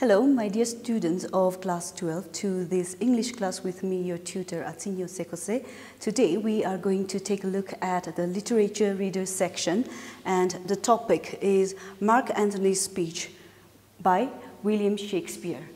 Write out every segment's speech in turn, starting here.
Hello, my dear students of class 12 to this English class with me, your tutor Atsinyo Sekose. Today we are going to take a look at the literature readers section and the topic is Mark Antony's speech by William Shakespeare.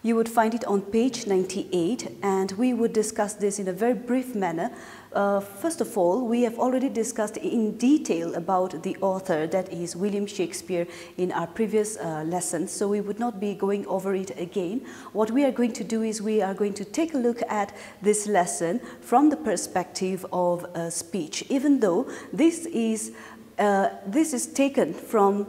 You would find it on page 98 and we would discuss this in a very brief manner. Uh, first of all, we have already discussed in detail about the author, that is William Shakespeare, in our previous uh, so we would not be going over it again. What we are going to do is we are going to take a look at this lesson from the perspective of uh, speech, even though this is, uh, this is taken from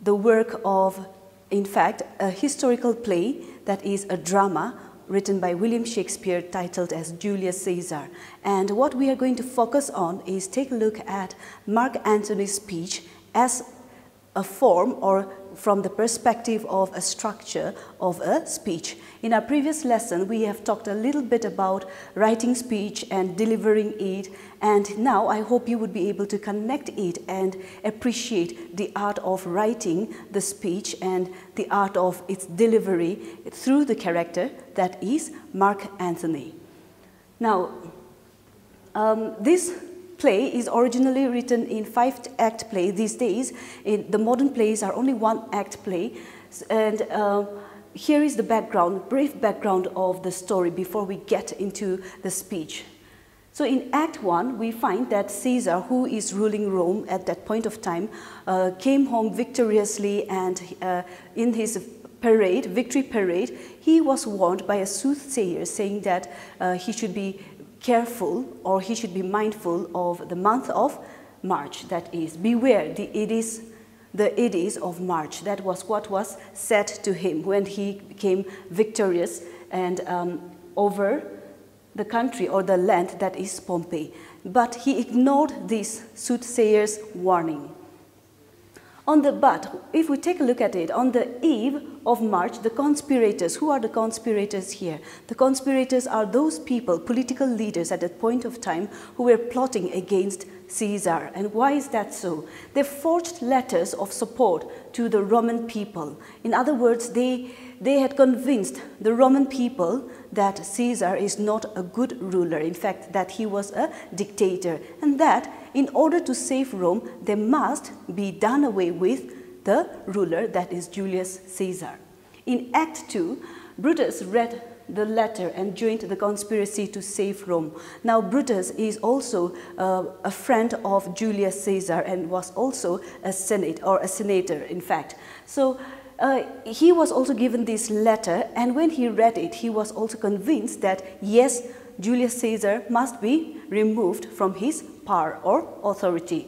the work of, in fact, a historical play that is a drama written by William Shakespeare titled as Julius Caesar. And what we are going to focus on is take a look at Mark Antony's speech as a form or from the perspective of a structure of a speech. In our previous lesson, we have talked a little bit about writing speech and delivering it. And now I hope you would be able to connect it and appreciate the art of writing the speech and the art of its delivery through the character that is Mark Antony. Now, um, this play is originally written in five-act play. These days, in the modern plays are only one-act play. And uh, here is the background, brief background of the story before we get into the speech. So in Act 1, we find that Caesar, who is ruling Rome at that point of time, uh, came home victoriously and uh, in his parade, victory parade, he was warned by a soothsayer saying that uh, he should be careful or he should be mindful of the month of March, that is, beware the Edis, the Edis of March. That was what was said to him when he became victorious and um, over the country or the land that is Pompeii. But he ignored this soothsayer's warning. On the, but if we take a look at it, on the eve of March, the conspirators, who are the conspirators here? The conspirators are those people, political leaders at that point of time, who were plotting against Caesar. And why is that so? They forged letters of support to the Roman people. In other words, they, they had convinced the Roman people that Caesar is not a good ruler, in fact, that he was a dictator, and that in order to save Rome, they must be done away with the ruler, that is Julius Caesar. In Act 2, Brutus read the letter and joined the conspiracy to save Rome. Now, Brutus is also uh, a friend of Julius Caesar and was also a senate or a senator, in fact. So, uh, he was also given this letter, and when he read it, he was also convinced that yes, Julius Caesar must be removed from his power or authority.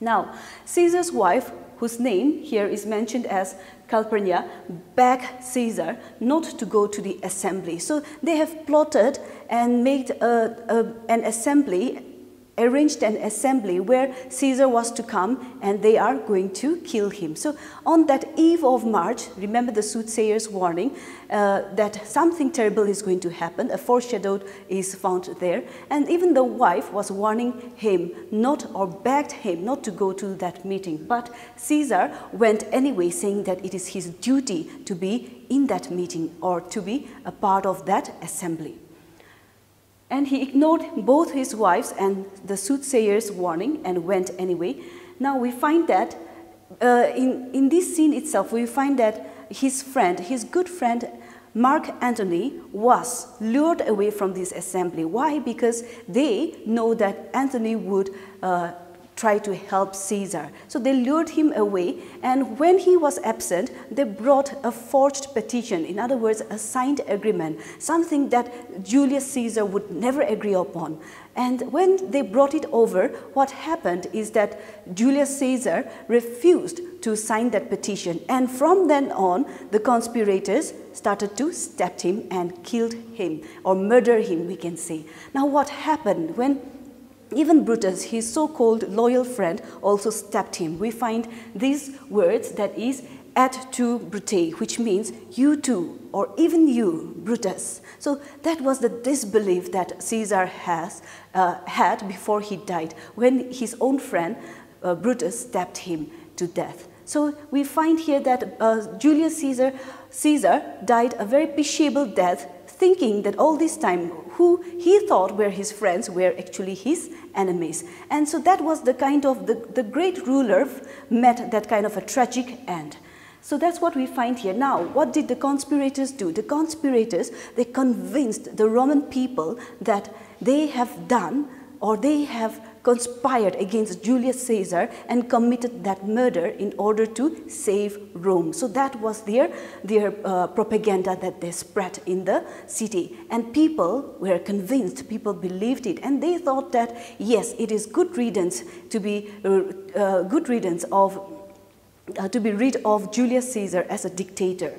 Now, Caesar's wife, whose name here is mentioned as Calpurnia, begged Caesar not to go to the assembly. So they have plotted and made a, a, an assembly arranged an assembly where Caesar was to come and they are going to kill him. So on that eve of March, remember the soothsayer's warning uh, that something terrible is going to happen, a foreshadowed is found there. And even the wife was warning him not or begged him not to go to that meeting. But Caesar went anyway saying that it is his duty to be in that meeting or to be a part of that assembly and he ignored both his wife's and the soothsayer's warning and went anyway. Now we find that uh, in, in this scene itself, we find that his friend, his good friend, Mark Antony, was lured away from this assembly. Why? Because they know that Antony would uh, try to help Caesar. So they lured him away, and when he was absent, they brought a forged petition, in other words, a signed agreement, something that Julius Caesar would never agree upon. And when they brought it over, what happened is that Julius Caesar refused to sign that petition. And from then on, the conspirators started to stab him and killed him, or murder him, we can say. Now, what happened when even Brutus, his so-called loyal friend, also stabbed him. We find these words that is et tu brute, which means you too, or even you, Brutus. So that was the disbelief that Caesar has, uh, had before he died, when his own friend uh, Brutus stabbed him to death. So we find here that uh, Julius Caesar, Caesar died a very pitiable death, thinking that all this time who he thought were his friends were actually his enemies. And so that was the kind of, the, the great ruler met that kind of a tragic end. So that's what we find here. Now, what did the conspirators do? The conspirators, they convinced the Roman people that they have done or they have conspired against Julius Caesar and committed that murder in order to save Rome. So that was their, their uh, propaganda that they spread in the city. And people were convinced, people believed it, and they thought that, yes, it is good riddance to be uh, uh, good riddance of, uh, to be rid of Julius Caesar as a dictator.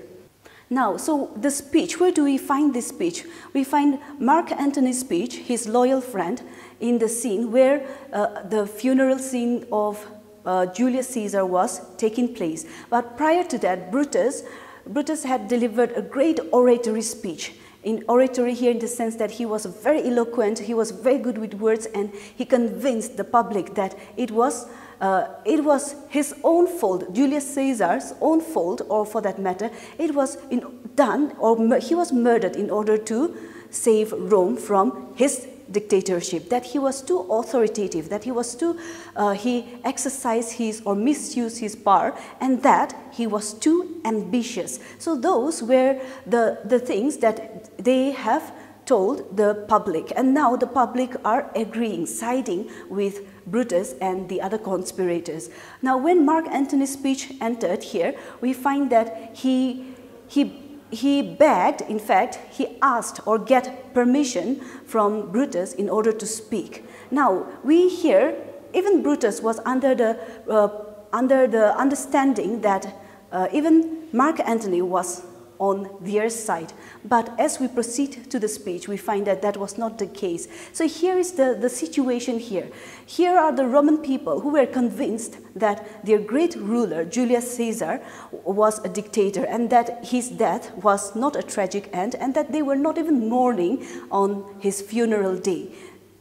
Now, so the speech, where do we find this speech? We find Mark Antony's speech, his loyal friend, in the scene where uh, the funeral scene of uh, Julius Caesar was taking place. But prior to that, Brutus, Brutus had delivered a great oratory speech. In oratory here in the sense that he was very eloquent, he was very good with words, and he convinced the public that it was uh, it was his own fault, Julius Caesar's own fault, or for that matter, it was in, done, or he was murdered in order to save Rome from his dictatorship, that he was too authoritative, that he was too, uh, he exercised his or misused his power, and that he was too ambitious. So those were the, the things that they have told the public, and now the public are agreeing, siding with Brutus and the other conspirators. Now, when Mark Antony's speech entered here, we find that he, he he begged, in fact, he asked or get permission from Brutus in order to speak. Now, we hear even Brutus was under the, uh, under the understanding that uh, even Mark Antony was on their side. But as we proceed to the speech, we find that that was not the case. So here is the, the situation here. Here are the Roman people who were convinced that their great ruler, Julius Caesar, was a dictator and that his death was not a tragic end and that they were not even mourning on his funeral day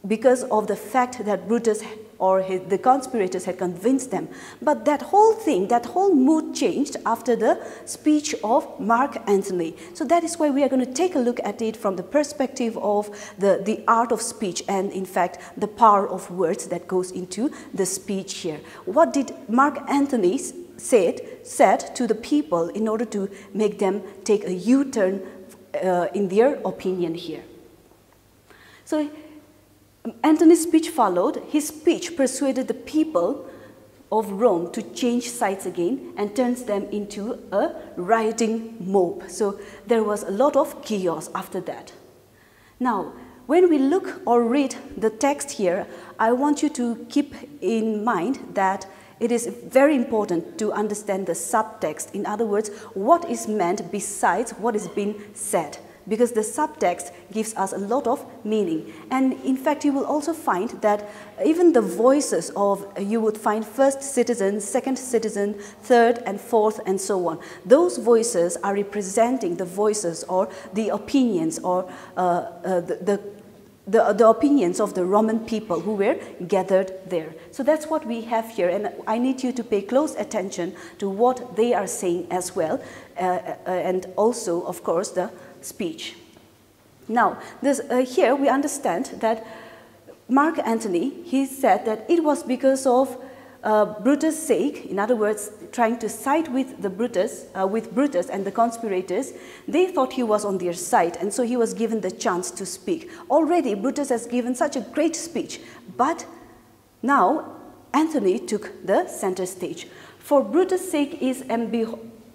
because of the fact that Brutus or his, the conspirators had convinced them. But that whole thing, that whole mood changed after the speech of Mark Antony. So that is why we are going to take a look at it from the perspective of the, the art of speech and, in fact, the power of words that goes into the speech here. What did Mark Antony said, said to the people in order to make them take a U-turn uh, in their opinion here? So Antony's speech followed. His speech persuaded the people of Rome to change sides again and turns them into a rioting mob. So there was a lot of chaos after that. Now, when we look or read the text here, I want you to keep in mind that it is very important to understand the subtext. In other words, what is meant besides what is being said because the subtext gives us a lot of meaning. And in fact, you will also find that even the voices of, you would find first citizen, second citizen, third and fourth and so on. Those voices are representing the voices or the opinions or uh, uh, the, the the, the, opinions of the Roman people who were gathered there. So that's what we have here, and I need you to pay close attention to what they are saying as well, uh, uh, and also, of course, the speech. Now, this, uh, here we understand that Mark Antony, he said that it was because of uh, Brutus' sake, in other words, trying to side with the Brutus, uh, with Brutus and the conspirators, they thought he was on their side, and so he was given the chance to speak. Already, Brutus has given such a great speech, but now Antony took the center stage. For Brutus' sake is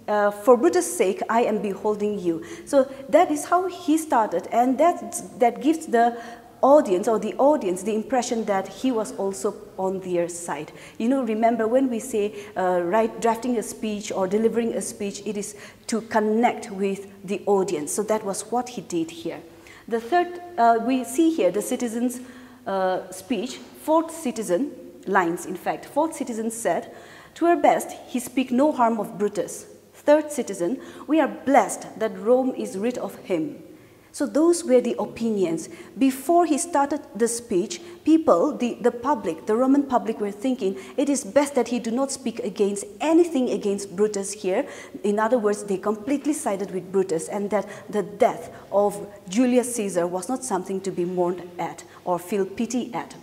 uh, for Brutus' sake, I am beholding you. So that is how he started, and that, that gives the audience or the audience the impression that he was also on their side. You know, remember when we say uh, write, drafting a speech or delivering a speech, it is to connect with the audience. So that was what he did here. The third, uh, we see here the citizen's uh, speech, fourth citizen, lines in fact, fourth citizen said, to our best, he speak no harm of Brutus, third citizen, we are blessed that Rome is rid of him. So those were the opinions. Before he started the speech, people, the, the public, the Roman public were thinking it is best that he do not speak against anything against Brutus here. In other words, they completely sided with Brutus and that the death of Julius Caesar was not something to be mourned at or feel pity at.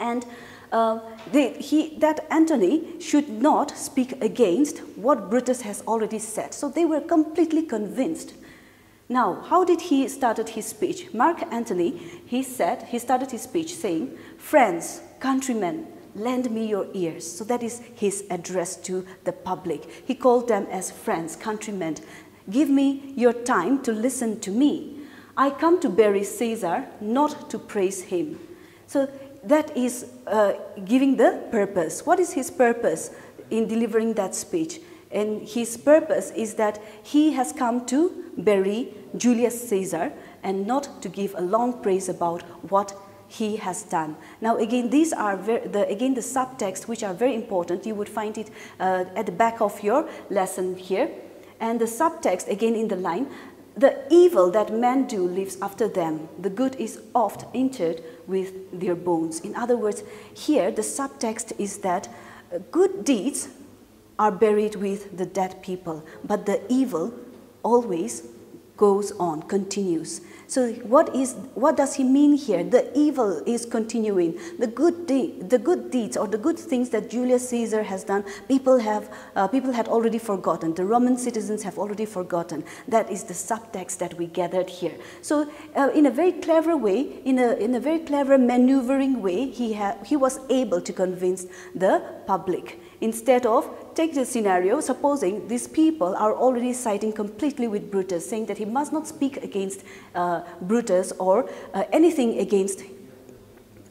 And uh, they, he, that Antony should not speak against what Brutus has already said. So they were completely convinced now, how did he started his speech? Mark Antony, he said, he started his speech saying, Friends, countrymen, lend me your ears. So that is his address to the public. He called them as friends, countrymen. Give me your time to listen to me. I come to bury Caesar, not to praise him. So that is uh, giving the purpose. What is his purpose in delivering that speech? And his purpose is that he has come to bury Julius Caesar and not to give a long praise about what he has done. Now again, these are the, again the subtext which are very important. You would find it uh, at the back of your lesson here. And the subtext again in the line, the evil that men do lives after them. The good is oft interred with their bones. In other words, here the subtext is that uh, good deeds are buried with the dead people, but the evil always goes on, continues. So what is what does he mean here? The evil is continuing. The good the good deeds or the good things that Julius Caesar has done, people have uh, people had already forgotten. The Roman citizens have already forgotten. That is the subtext that we gathered here. So uh, in a very clever way, in a in a very clever maneuvering way, he he was able to convince the public Instead of, take the scenario, supposing these people are already siding completely with Brutus, saying that he must not speak against uh, Brutus or uh, anything against,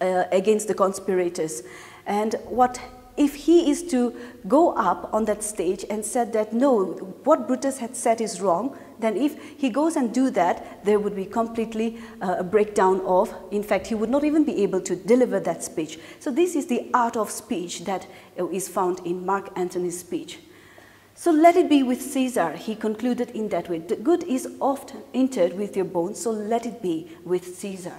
uh, against the conspirators. And what if he is to go up on that stage and said that no, what Brutus had said is wrong, then if he goes and do that, there would be completely uh, a breakdown of, in fact, he would not even be able to deliver that speech. So this is the art of speech that uh, found in Mark Antony's speech. So let it be with Caesar, he concluded in that way. The good is often interred with your bones, so let it be with Caesar.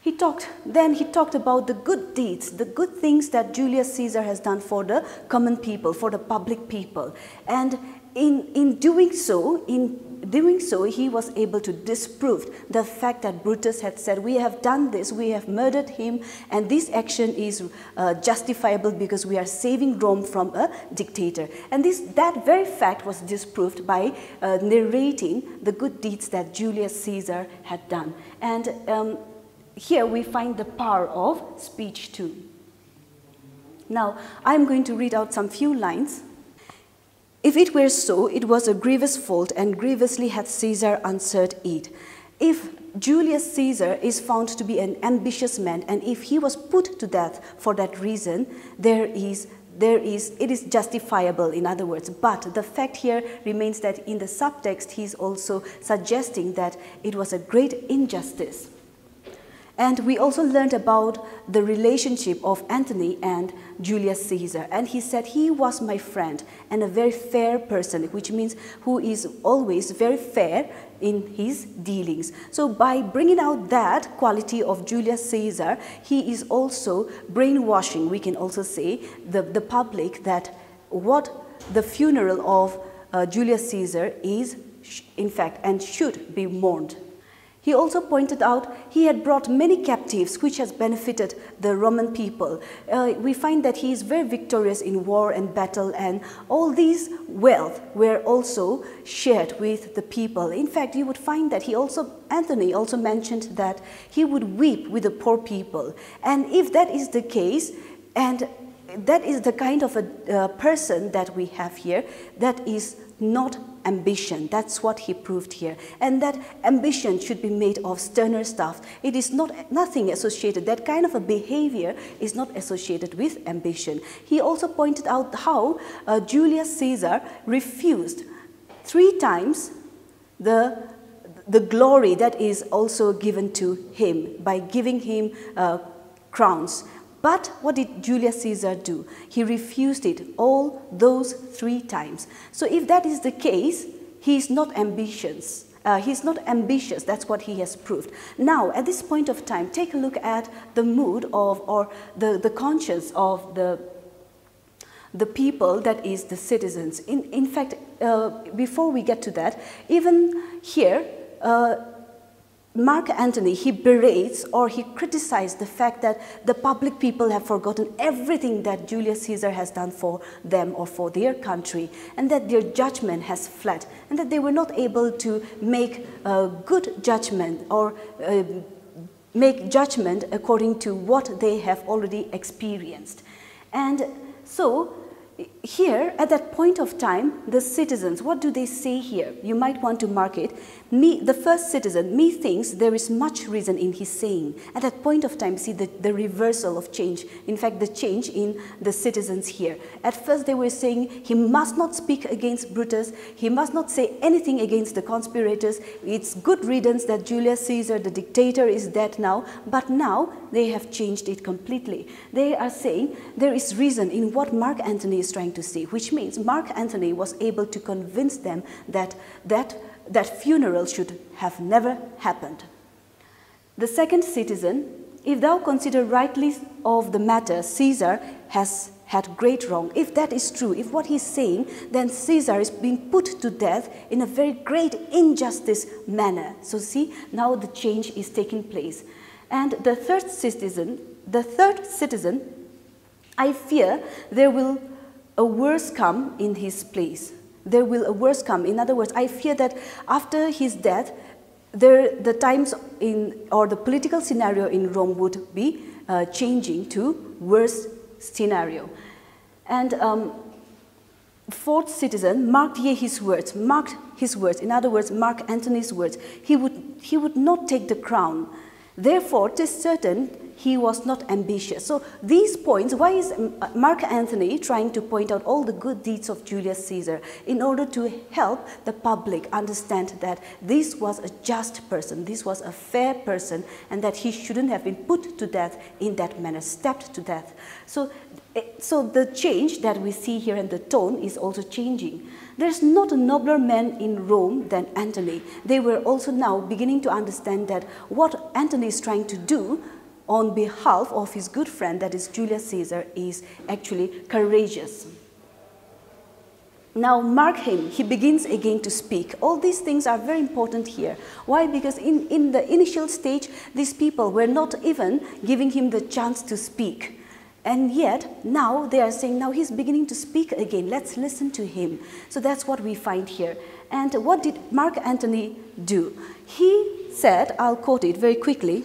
He talked, then he talked about the good deeds, the good things that Julius Caesar has done for the common people, for the public people. And in, in doing so, in doing so, he was able to disprove the fact that Brutus had said, we have done this, we have murdered him, and this action is uh, justifiable because we are saving Rome from a dictator. And this, that very fact was disproved by uh, narrating the good deeds that Julius Caesar had done. And um, here we find the power of speech too. Now, I'm going to read out some few lines. If it were so, it was a grievous fault, and grievously hath Caesar answered it. If Julius Caesar is found to be an ambitious man, and if he was put to death for that reason, there is there is, it is justifiable, in other words. But the fact here remains that in the subtext, he's also suggesting that it was a great injustice. And we also learned about the relationship of Antony and Julius Caesar. And he said he was my friend and a very fair person, which means who is always very fair in his dealings. So by bringing out that quality of Julius Caesar, he is also brainwashing, we can also say, the, the public that what the funeral of uh, Julius Caesar is, in fact, and should be mourned. He also pointed out he had brought many captives, which has benefited the Roman people. Uh, we find that he is very victorious in war and battle, and all these wealth were also shared with the people. In fact, you would find that he also, Antony also mentioned that he would weep with the poor people. And if that is the case, and that is the kind of a uh, person that we have here, that is not ambition. That's what he proved here. And that ambition should be made of sterner stuff. It is not nothing associated. That kind of a behavior is not associated with ambition. He also pointed out how uh, Julius Caesar refused three times the the glory that is also given to him by giving him uh, crowns. But what did Julius Caesar do? He refused it all those three times. So if that is the case, he is not ambitious. Uh, he's not ambitious, that's what he has proved. Now, at this point of time, take a look at the mood of, or the, the conscience of the, the people, that is the citizens. In, in fact, uh, before we get to that, even here, uh, Mark Antony, he berates or he criticizes the fact that the public people have forgotten everything that Julius Caesar has done for them or for their country, and that their judgment has fled, and that they were not able to make a good judgment or uh, make judgment according to what they have already experienced. And so, here, at that point of time, the citizens, what do they say here? You might want to mark it. Me, the first citizen, methinks there is much reason in his saying. At that point of time, see the, the reversal of change. In fact, the change in the citizens here. At first, they were saying he must not speak against Brutus. He must not say anything against the conspirators. It's good riddance that Julius Caesar, the dictator, is dead now. But now, they have changed it completely. They are saying there is reason in what Mark Antony is trying to say, which means Mark Antony was able to convince them that that that funeral should have never happened. The second citizen, if thou consider rightly of the matter, Caesar has had great wrong. If that is true, if what he's saying, then Caesar is being put to death in a very great injustice manner. So see, now the change is taking place. And the third citizen, the third citizen, I fear there will a worse come in his place there will a worse come. In other words, I fear that after his death, there, the times in, or the political scenario in Rome would be uh, changing to worse scenario. And um, fourth citizen marked ye his words, marked his words, in other words, mark Antony's words. He would, he would not take the crown. Therefore, tis certain he was not ambitious. So these points, why is uh, Mark Antony trying to point out all the good deeds of Julius Caesar in order to help the public understand that this was a just person, this was a fair person, and that he shouldn't have been put to death in that manner, stabbed to death. So, Eh, so the change that we see here and the tone is also changing. There's not a nobler man in Rome than Antony. They were also now beginning to understand that what Antony is trying to do on behalf of his good friend, that is Julius Caesar, is actually courageous. Now, mark him, he begins again to speak. All these things are very important here. Why? Because in, in the initial stage, these people were not even giving him the chance to speak. And yet, now they are saying, now he's beginning to speak again. Let's listen to him. So that's what we find here. And what did Mark Antony do? He said, I'll quote it very quickly.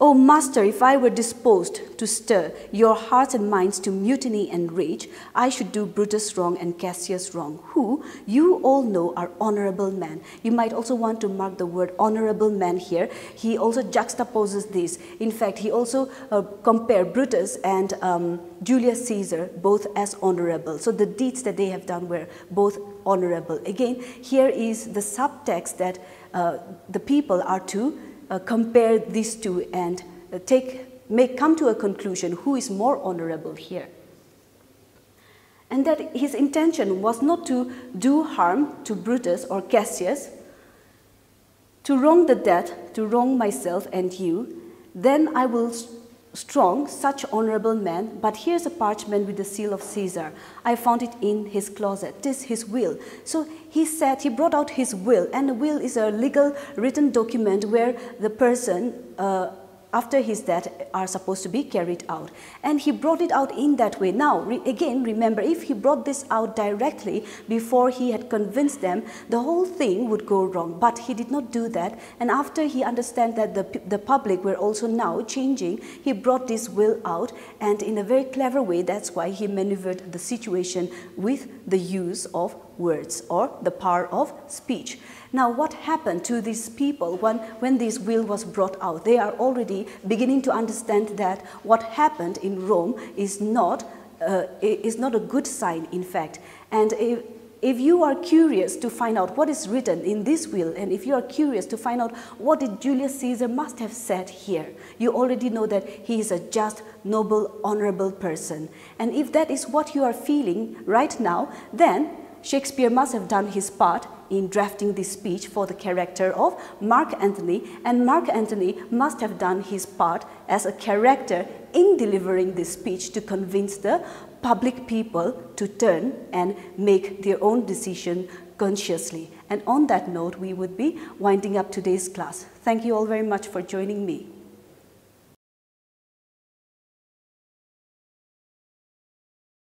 O Master, if I were disposed to stir your hearts and minds to mutiny and rage, I should do Brutus wrong and Cassius wrong, who you all know are honorable men. You might also want to mark the word honorable men here. He also juxtaposes this. In fact, he also uh, compared Brutus and um, Julius Caesar both as honorable. So the deeds that they have done were both honorable. Again, here is the subtext that uh, the people are to uh, compare these two and uh, take, make, come to a conclusion who is more honorable here. And that his intention was not to do harm to Brutus or Cassius, to wrong the dead, to wrong myself and you, then I will strong, such honorable man, but here's a parchment with the seal of Caesar. I found it in his closet. This his will. So he said, he brought out his will, and a will is a legal written document where the person uh, after his death are supposed to be carried out. And he brought it out in that way. Now, re again, remember, if he brought this out directly before he had convinced them, the whole thing would go wrong. But he did not do that. And after he understood that the, the public were also now changing, he brought this will out. And in a very clever way, that's why he maneuvered the situation with the use of words or the power of speech. Now, what happened to these people when, when this will was brought out? They are already beginning to understand that what happened in Rome is not, uh, is not a good sign, in fact. And if, if you are curious to find out what is written in this will, and if you are curious to find out what did Julius Caesar must have said here, you already know that he is a just, noble, honorable person. And if that is what you are feeling right now, then Shakespeare must have done his part in drafting this speech for the character of Mark Antony and Mark Antony must have done his part as a character in delivering this speech to convince the public people to turn and make their own decision consciously. And on that note, we would be winding up today's class. Thank you all very much for joining me.